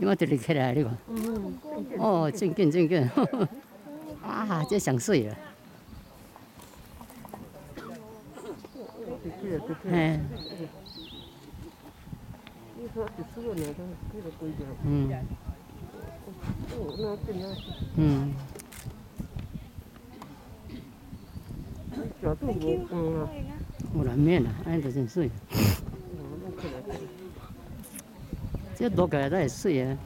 你妈直立起来，你看。哦，真紧真紧，啊，这上水了。哎。嗯。嗯。有难免啦，安尼就真水。这落起来都会水啊。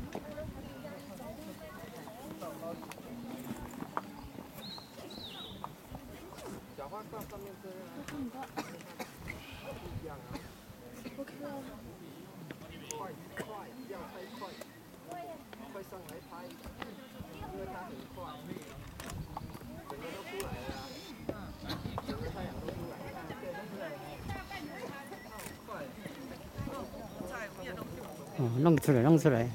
哦，弄出来，弄出来。